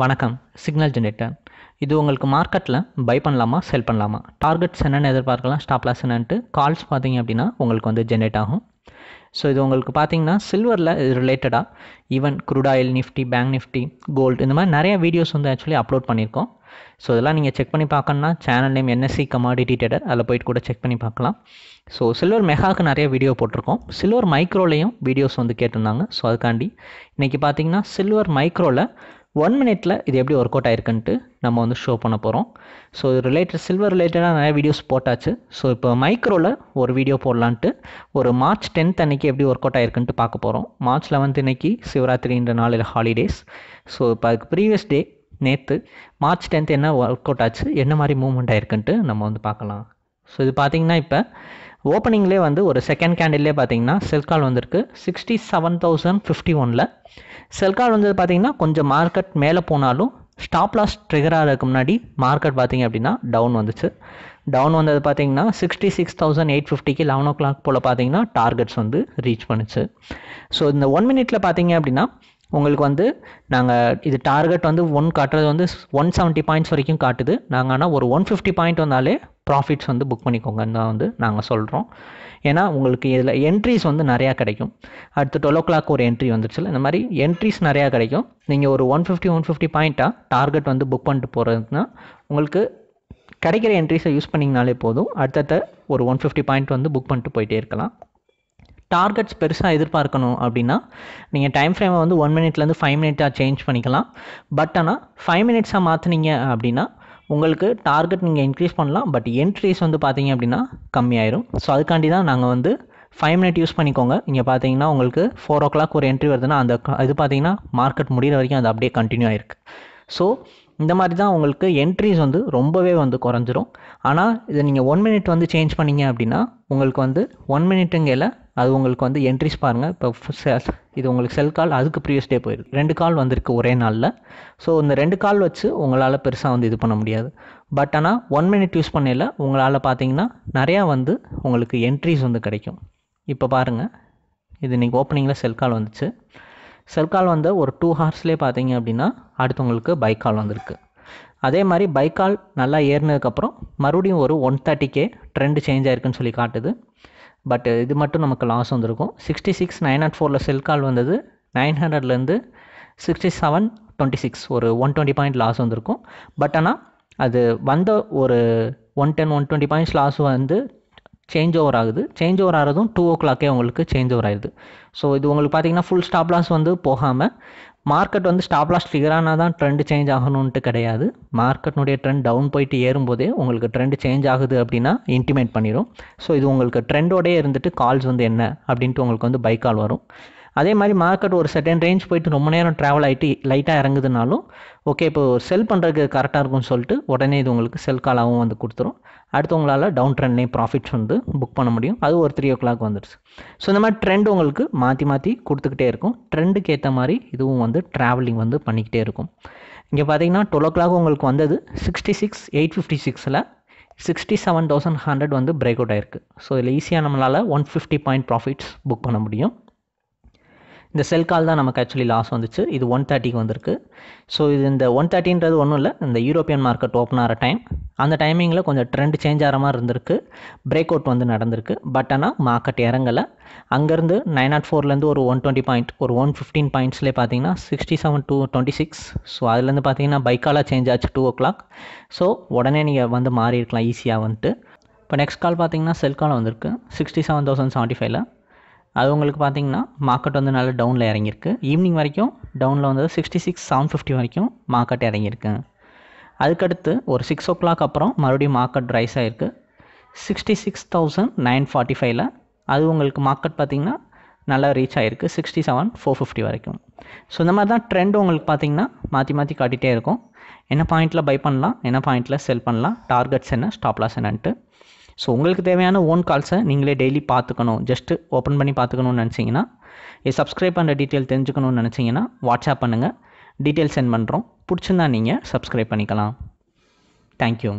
வணக்கம் signal generator இது உங்களுக்கு மார்க்கெட்டில் பை பண்ணலாமா செல் பண்ணலாமா? டார்கெட்ஸ் என்னென்னு எதிர்பார்க்கலாம் ஸ்டாப் லாஸ் என்னன்ட்டு கால்ஸ் பார்த்தீங்க அப்படின்னா உங்களுக்கு வந்து ஜென்ரேட் ஆகும். ஸோ இது உங்களுக்கு பார்த்தீங்கன்னா சில்வரில் இது ரிலேட்டடாக even crude oil Nifty bank Nifty gold இந்த மாதிரி நிறைய வீடியோஸ் வந்து ஆக்சுவலி அப்லோட் பண்ணியிருக்கோம். ஸோ இதெல்லாம் நீங்கள் செக் பண்ணி பார்க்கணுன்னா channel name NSC commodity trader அதில் போயிட்டு கூட செக் பண்ணி பார்க்கலாம். ஸோ சில்வர் மெகாவுக்கு நிறைய வீடியோ போட்டிருக்கோம். சில்வர் மைக்ரோலையும் வீடியோஸ் வந்து கேட்டிருந்தாங்க. ஸோ அதுக்காண்டி இன்றைக்கி பார்த்தீங்கன்னா சில்வர் மைக்ரோவில் ஒன் மினிட்ல இது எப்படி ஒர்க் அவுட் ஆயிருக்குன்ட்டு நம்ம வந்து ஷோ பண்ண போகிறோம் ஸோ ரிலேட்டட் சில்வர் ரிலேட்டடாக நிறைய வீடியோஸ் போட்டாச்சு. ஸோ இப்போ மைக்ரோவில் ஒரு வீடியோ போடலான்ட்டு ஒரு மார்ச் டென்த் அன்னைக்கு எப்படி ஒர்க் அவுட் ஆயிருக்குன்ட்டு பார்க்க போகிறோம் மார்ச் லெவன்த் இன்னைக்கு சிவராத்திரின்ற நாளில் ஹாலிடேஸ் ஸோ இப்போ அதுக்கு ப்ரீவியஸ் டே நேற்று மார்ச் டென்த் என்ன ஒர்க் அவுட் ஆச்சு என்ன மாதிரி மூவ்மெண்ட் ஆயிருக்குன்ட்டு நம்ம வந்து பார்க்கலாம். ஸோ இது பார்த்தீங்கன்னா இப்போ ஓப்பனிங்லேயே வந்து ஒரு செகண்ட் கேண்டில்லே பார்த்தீங்கன்னா செல்கால் வந்திருக்கு. சிக்ஸ்டி செவன் தௌசண்ட் ஃபிஃப்டி ஒனில் செல்கால் வந்தது வந்து பார்த்தீங்கன்னா கொஞ்சம் மார்க்கெட் மேலே போனாலும் ஸ்டாப் லாஸ் ட்ரிகர் ஆகிறதுக்கு முன்னாடி மார்க்கெட் பார்த்தீங்க அப்படின்னா டவுன் வந்துச்சு. டவுன் வந்தது பார்த்தீங்கன்னா சிக்ஸ்டி சிக்ஸ் தௌசண்ட் எயிட் ஃபிஃப்டிக்கு லெவன் ஓ கிளாக் போல் பார்த்தீங்கன்னா டார்கெட்ஸ் வந்து ரீச் பண்ணுச்சு. ஸோ இந்த ஒன் மினிட்ல பார்த்தீங்க அப்படின்னா உங்களுக்கு வந்து நாங்கள் இது டார்கெட் வந்து ஒன் காட்டுறது வந்து ஒன் செவன்ட்டி பாயிண்ட்ஸ் வரைக்கும் காட்டுது. நாங்கள் ஆனால் ஒரு ஒன் ஃபிஃப்டி பாயிண்ட் வந்தாலே ப்ராஃபிட்ஸ் வந்து புக் பண்ணிக்கோங்கன்னு தான் வந்து நாங்கள் சொல்கிறோம் ஏன்னா உங்களுக்கு இதில் என்ட்ரிஸ் வந்து நிறையா கிடைக்கும். அடுத்து டுவெல் ஓ கிளாக் ஒரு என்ட்ரி வந்துருச்சுல இந்த மாதிரி என்ட்ரிஸ் நிறையா கிடைக்கும். நீங்கள் ஒரு ஒன் ஃபிஃப்டி ஒன் ஃபிஃப்டி பாயிண்ட்டாக டார்கெட் வந்து புக் பண்ணிட்டு போகிறதுனா உங்களுக்கு கிடைக்கிற என்ட்ரிஸை யூஸ் பண்ணிங்கனாலே போதும். அடுத்தடுத்த ஒரு ஒன் ஃபிஃப்டி பாயிண்ட் வந்து புக் பண்ணிட்டு போயிட்டே இருக்கலாம். டார்கெட்ஸ் பெருசாக எதிர்பார்க்கணும் அப்படின்னா நீங்கள் டைம் ஃப்ரேமை வந்து ஒன் மினிட்லேருந்து ஃபைவ் மினிட்டாக சேஞ்ச் பண்ணிக்கலாம். பட் ஆனால் ஃபைவ் மினிட்ஸாக மாற்றினீங்க அப்படின்னா உங்களுக்கு டார்கெட் நீங்கள் இன்க்ரீஸ் பண்ணலாம். பட் என்ட்ரிஸ் வந்து பார்த்தீங்க அப்படின்னா கம்மியாயிரும். ஸோ அதுக்காண்டி தான் நாங்கள் வந்து ஃபைவ் மினிட் யூஸ் பண்ணிக்கோங்க. இங்கே பார்த்தீங்கன்னா உங்களுக்கு ஃபோர் ஓ கிளாக் ஒரு என்ட்ரி வருதுன்னா அந்த இது பார்த்தீங்கன்னா மார்க்கெட் முடிகிற வரைக்கும் அது அப்படியே கண்டினியூ ஆயிருக்கு. ஸோ இந்த மாதிரி தான் உங்களுக்கு என்ட்ரிஸ் வந்து ரொம்பவே வந்து குறைஞ்சிரும். ஆனால் இதை நீங்கள் ஒன் மினிட் வந்து சேஞ்ச் பண்ணீங்க அப்படின்னா உங்களுக்கு வந்து ஒன் மினிட்டுங்கையில் அது உங்களுக்கு வந்து என்ட்ரிஸ் பாருங்கள் இப்போ இது உங்களுக்கு செல் கால் அதுக்கு ப்ரீவியஸ் டே போயிருக்கு ரெண்டு கால் வந்திருக்கு ஒரே நாளில். ஸோ இந்த ரெண்டு கால் வச்சு உங்களால் பெருசாக வந்து இது பண்ண முடியாது. பட் ஆனால் ஒன் மினிட் யூஸ் பண்ணல உங்களால் பார்த்தீங்கன்னா நிறையா வந்து உங்களுக்கு என்ட்ரிஸ் வந்து கிடைக்கும். இப்போ பாருங்கள் இது இன்றைக்கி ஓப்பனிங்கில் செல் கால் வந்துச்சு. செல் கால் வந்து ஒரு டூ ஹார்ஸ்லேயே பார்த்தீங்க அப்படின்னா அடுத்தவங்களுக்கு பைக் கால் வந்திருக்கு. அதே மாதிரி பைக் கால் நல்லா ஏறினதுக்கப்புறம் மறுபடியும் ஒரு ஒன் தேர்ட்டிக்கே ட்ரெண்டு சேஞ்ச் ஆயிருக்குன்னு சொல்லி காட்டுது. பட் இது மட்டும் நமக்கு லாஸ் வந்திருக்கும். சிக்ஸ்டி சிக்ஸ் நைன் நாட் ஃபோரில் செல் கால் வந்தது. நைன் ஹண்ட்ரட்லேருந்து சிக்ஸ்டி செவன் டுவெண்ட்டி சிக்ஸ் ஒரு ஒன் டுவெண்ட்டி பாயிண்ட் லாஸ் வந்திருக்கும். பட் ஆனால் அது வந்த ஒரு one ten one twenty points loss வந்து சேஞ்ச் ஓவர் ஆகுது. சேஞ்ச் ஓவர் ஆகிறதும் டூ ஓ கிளாக்கே உங்களுக்கு சேஞ்ச் ஓவர் ஆயிடுது ஸோ இது உங்களுக்கு பார்த்தீங்கன்னா ஃபுல் ஸ்டாப் லாஸ் வந்து போகாமல் மார்க்கெட் வந்து ஸ்டாப் லாஸ் ட்ரிகரானால் தான் ட்ரெண்ட் சேஞ்ச் ஆகணுன்ட்டு கிடையாது. மார்க்கெட்னுடைய ட்ரெண்ட் டவுன் போயிட்டு ஏறும்போதே உங்களுக்கு ட்ரெண்ட் சேஞ்ச் ஆகுது அப்படின்னா இன்டிமேட் பண்ணிடும் ஸோ இது உங்களுக்கு ட்ரெண்டோடே இருந்துட்டு கால்ஸ் வந்து என்ன அப்படின்ட்டு உங்களுக்கு வந்து பைக் கால் வரும். அதே மாதிரி மார்க்கெட் ஒரு செகண்ட் ரேஞ்ச் போயிட்டு ரொம்ப நேரம் ட்ராவல் ஆகிட்டு லைட்டாக இறங்குதுனாலும் ஓகே இப்போ செல் பண்ணுறதுக்கு கரெக்டாக இருக்கும்னு சொல்லிட்டு உடனே இது உங்களுக்கு செல் காலாகவும் வந்து கொடுத்துரும். அடுத்து உங்களால் டவுன் ட்ரெண்ட்லேயே ப்ராஃபிட்ஸ் வந்து புக் பண்ண முடியும். அது ஒரு த்ரீ ஓ கிளாக் வந்துடுச்சு ஸோ இந்த மாதிரி ட்ரெண்ட் உங்களுக்கு மாற்றி மாற்றி கொடுத்துக்கிட்டே இருக்கும். ட்ரெண்டுக்கு ஏற்ற மாதிரி இதுவும் வந்து ட்ராவலிங் வந்து பண்ணிக்கிட்டே இருக்கும். இங்கே பார்த்தீங்கன்னா டுவெல் ஓ கிளாக் உங்களுக்கு வந்தது. சிக்ஸ்டி சிக்ஸ் எயிட் ஃபிஃப்டி சிக்ஸில் சிக்ஸ்டி செவன் தௌசண்ட் ஹண்ட்ரட் வந்து பிரேக் அவுட் ஆயிருக்கு. ஸோ இதில் ஈஸியாக நம்மளால் one fifty point profits book பண்ண முடியும். இந்த செல் கால் தான் நமக்கு ஆக்சுவலி லாஸ் வந்துச்சு. இது ஒன் தேர்ட்டிக்கு வந்திருக்கு. ஸோ இது இந்த ஒன் தேர்ட்டின்றது ஒன்றும் இல்லை. இந்த யூரோப்பியன் மார்க்கெட் ஓப்பன் ஆகிற டைம் அந்த டைமிங்கில் கொஞ்சம் ட்ரெண்ட் சேஞ்ச் ஆகிற மாதிரி இருந்திருக்கு. பிரேக் அவுட் வந்து நடந்திருக்கு. பட் ஆனால் மார்க்கெட் இறங்கலை. அங்கேருந்து நைன் நாட் oh ஃபோர்லேருந்து ஒரு ஒன் டுவெண்ட்டி பாயிண்ட் ஒரு ஒன் ஃபிஃப்டீன் பாயிண்ட்ஸ்லேயே பார்த்தீங்கன்னா sixty seven two twenty six so அதுலேருந்து பார்த்தீங்கன்னா பைக்காலாக சேஞ்ச் ஆச்சு டூ ஓ கிளாக் ஸோ உடனே நீங்கள் வந்து மாறி இருக்கலாம் ஈஸியாக வந்துட்டு. இப்போ நெக்ஸ்ட் கால் பார்த்தீங்கன்னா செல் கால் வந்திருக்கு. சிக்ஸ்டி செவன் தௌசண்ட் செவன்ட்டி ஃபைவ்ல அது உங்களுக்கு பார்த்தீங்கன்னா மார்க்கெட் வந்து நல்லா டவுனில் இறங்கியிருக்கு. ஈவினிங் வரைக்கும் டவுனில் வந்து சிக்ஸ்டி சிக்ஸ் செவன் ஃபிஃப்டி வரைக்கும் மார்க்கெட் இறங்கியிருக்கு. அதுக்கடுத்து ஒரு சிக்ஸ் ஓ கிளாக் அப்புறம் மறுபடியும் மார்க்கெட் ரைஸ் ஆகிருக்கு sixty six thousand nine forty ஃபைவ்ல அது உங்களுக்கு மார்க்கெட் பார்த்திங்கன்னா நல்லா ரீச் ஆகிருக்கு சிக்ஸ்டி செவன் ஃபோர் ஃபிஃப்டி வரைக்கும். ஸோ இந்த மாதிரி தான் ட்ரெண்ட் உங்களுக்கு பார்த்திங்கன்னா மாற்றி மாற்றி காட்டிகிட்டே இருக்கும். என்ன பாயிண்ட்டில் பை பண்ணலாம் என்ன பாயிண்ட்டில் செல் பண்ணலாம் டார்கெட்ஸ் என்ன ஸ்டாப்லாஸ் என்னன்ட்டு. ஸோ உங்களுக்கு தேவையான ஓன் கால்ஸை நீங்களே டெய்லி பார்த்துக்கணும். ஜஸ்ட்டு ஓப்பன் பண்ணி பார்த்துக்கணும்னு நினச்சிங்கன்னா இது சப்ஸ்கிரைப் பண்ணுற டீட்டெயில் தெரிஞ்சுக்கணும்னு நினச்சிங்கன்னா வாட்ஸ்அப் பண்ணுங்கள் டீட்டெயில் சென்ட் பண்ணுறோம் பிடிச்சிருந்தா நீங்கள் சப்ஸ்கிரைப் பண்ணிக்கலாம். தேங்க்யூ